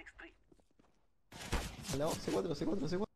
Flashbang. That makes three. Vale, vamos, C4, C4, C4.